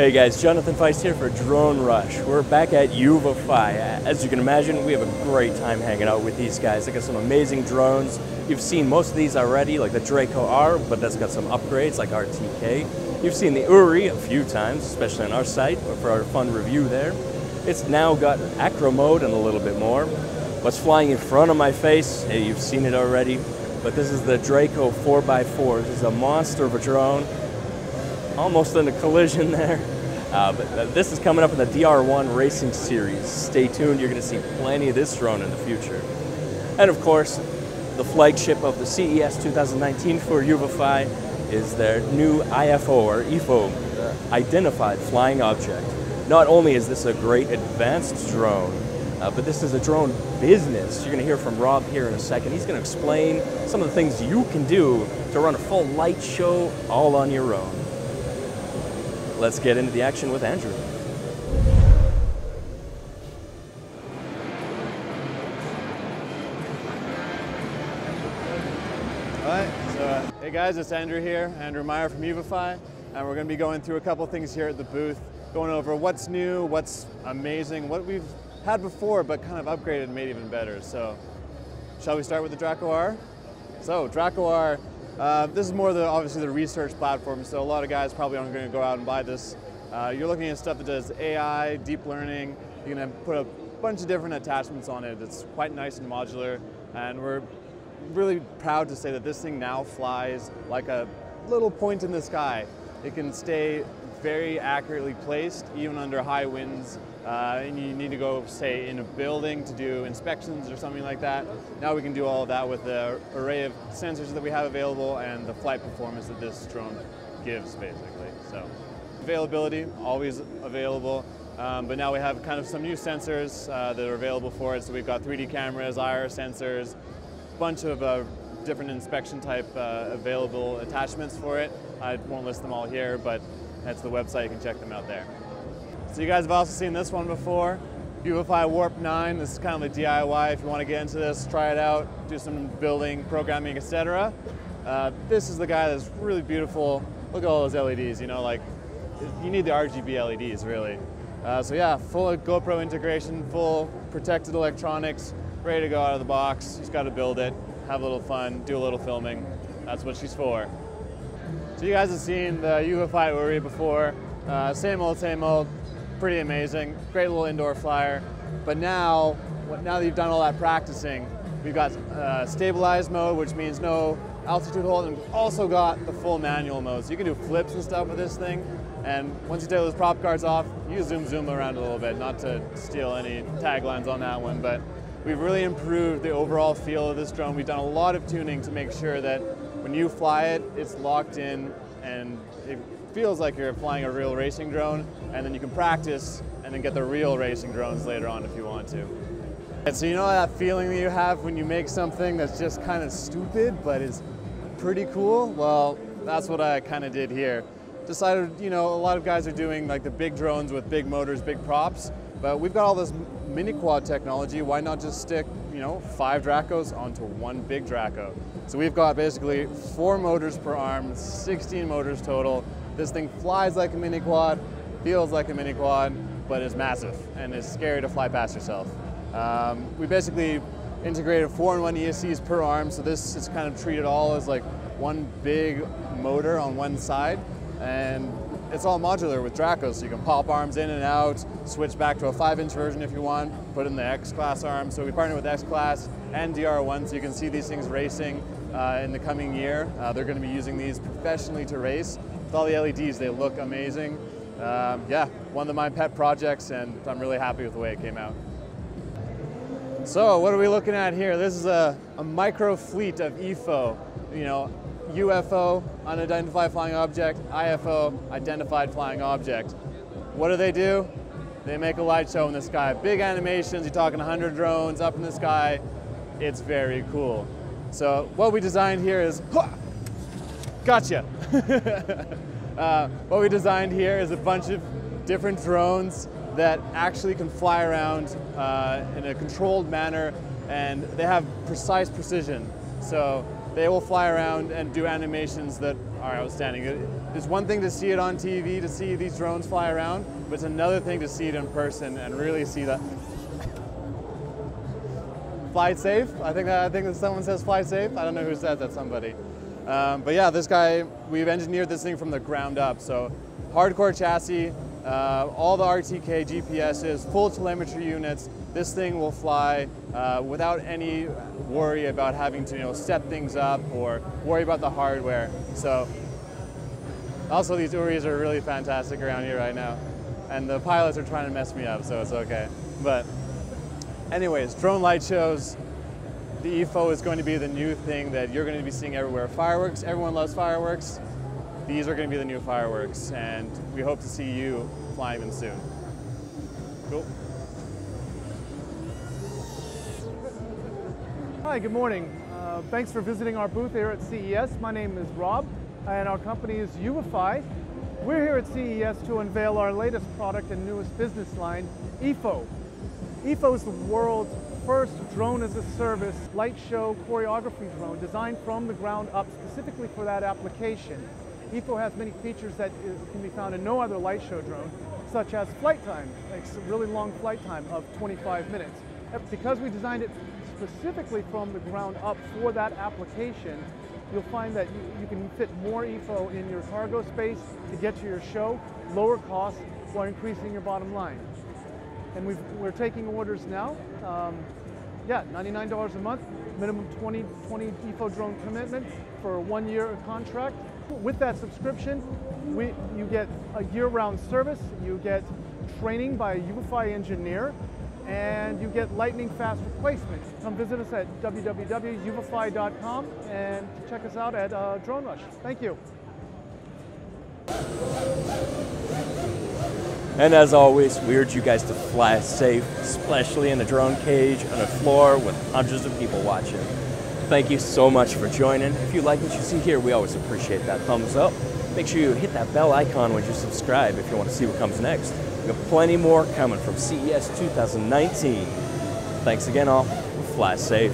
Hey guys, Jonathan Feist here for Drone Rush. We're back at UVify. As you can imagine, we have a great time hanging out with these guys. They got some amazing drones. You've seen most of these already, like the Draco R, but that's got some upgrades like RTK. You've seen the OOri a few times, especially on our site, for our fun review there. It's now got acro mode and a little bit more. What's flying in front of my face, hey, you've seen it already, but this is the Draco 4x4. This is a monster of a drone almost in a collision there. Uh, but uh, this is coming up in the DR1 Racing Series. Stay tuned, you're going to see plenty of this drone in the future. And of course, the flagship of the CES 2019 for UVify is their new IFO or IFO, Identified Flying Object. Not only is this a great advanced drone, uh, but this is a drone business. You're going to hear from Rob here in a second. He's going to explain some of the things you can do to run a full light show all on your own let's get into the action with Andrew. All right, uh, hey guys, it's Andrew here, Andrew Meyer from UVify, and we're going to be going through a couple things here at the booth, going over what's new, what's amazing, what we've had before, but kind of upgraded and made even better. So, shall we start with the Draco R? So, Draco R uh, this is more the obviously the research platform, so a lot of guys probably aren't going to go out and buy this. Uh, you're looking at stuff that does AI, deep learning. You're going to put a bunch of different attachments on it. It's quite nice and modular, and we're really proud to say that this thing now flies like a little point in the sky. It can stay very accurately placed, even under high winds, uh, and you need to go, say, in a building to do inspections or something like that. Now we can do all of that with the array of sensors that we have available and the flight performance that this drone gives, basically. So availability, always available. Um, but now we have kind of some new sensors uh, that are available for it. So we've got 3D cameras, IR sensors, a bunch of uh, different inspection type uh, available attachments for it. I won't list them all here, but that's the website, you can check them out there. So you guys have also seen this one before. UVify Warp 9, this is kind of a DIY if you want to get into this, try it out, do some building, programming, etc. Uh, this is the guy that's really beautiful. Look at all those LEDs, you know, like, you need the RGB LEDs, really. Uh, so yeah, full GoPro integration, full protected electronics, ready to go out of the box. You just got to build it, have a little fun, do a little filming. That's what she's for. So you guys have seen the UVify OOri before. Uh, same old, same old pretty amazing. Great little indoor flyer. But now, now that you've done all that practicing, we've got uh, stabilized mode, which means no altitude hold, and also got the full manual mode. So you can do flips and stuff with this thing. And once you take those prop guards off, you zoom zoom around a little bit, not to steal any taglines on that one, but we've really improved the overall feel of this drone. We've done a lot of tuning to make sure that when you fly it, it's locked in and it feels like you're flying a real racing drone, and then you can practice and then get the real racing drones later on if you want to. And so you know that feeling that you have when you make something that's just kind of stupid but is pretty cool? Well, that's what I kind of did here. Decided, you know, a lot of guys are doing like the big drones with big motors, big props, but we've got all this mini quad technology. Why not just stick, you know, five Dracos onto one big Draco? So we've got basically four motors per arm, 16 motors total, this thing flies like a mini quad, feels like a mini quad, but is massive and is scary to fly past yourself. Um, we basically integrated four and one ESCs per arm, so this is kind of treated all as like one big motor on one side, and it's all modular with Draco, so you can pop arms in and out, switch back to a 5-inch version if you want, put in the X-Class arm. So we partner with X-Class and DR1, so you can see these things racing uh, in the coming year. Uh, they're going to be using these professionally to race, with all the LEDs, they look amazing. Um, yeah, one of my pet projects, and I'm really happy with the way it came out. So what are we looking at here? This is a, a micro fleet of IFO, you know, UFO, unidentified flying object, IFO, identified flying object. What do they do? They make a light show in the sky. Big animations, you're talking 100 drones up in the sky. It's very cool. So what we designed here is, gotcha. uh, what we designed here is a bunch of different drones that actually can fly around uh, in a controlled manner and they have precise precision. So they will fly around and do animations that are outstanding. It's one thing to see it on TV, to see these drones fly around, but it's another thing to see it in person and really see that. fly safe. I think that, I think that someone says fly safe. I don't know who said that. Somebody. Um, but yeah, this guy, we've engineered this thing from the ground up. So hardcore chassis, uh, all the RTK GPSs, full telemetry units. This thing will fly uh, without any worry about having to you know set things up or worry about the hardware. So also these OOris are really fantastic around here right now. And the pilots are trying to mess me up, so it's okay. But anyways, drone light shows, the IFO is going to be the new thing that you're going to be seeing everywhere. Fireworks, everyone loves fireworks. These are going to be the new fireworks, and we hope to see you flying them soon. Cool. Hi, good morning. Uh, thanks for visiting our booth here at CES. My name is Rob, and our company is Uvify. We're here at CES to unveil our latest product and newest business line, IFO. IFO is the world's first drone as a service light show choreography drone designed from the ground up specifically for that application. IFO has many features that can be found in no other light show drone, such as flight time, like a really long flight time of 25 minutes. Because we designed it specifically from the ground up for that application, you'll find that you, you can fit more IFO in your cargo space to get to your show, lower costs while increasing your bottom line. And we are taking orders now. Um, yeah, $99 a month, minimum 20, 20 IFO drone commitment for a one year contract. With that subscription, we, you get a year-round service, you get training by a UVify engineer, and you get lightning fast replacements. Come visit us at www.uvify.com and check us out at uh, Drone Rush. Thank you. And as always, we urge you guys to fly safe, especially in a drone cage on a floor with hundreds of people watching. Thank you so much for joining. If you like what you see here, we always appreciate that thumbs up. Make sure you hit that bell icon when you subscribe if you want to see what comes next. We have plenty more coming from CES 2019. Thanks again all. Fly safe.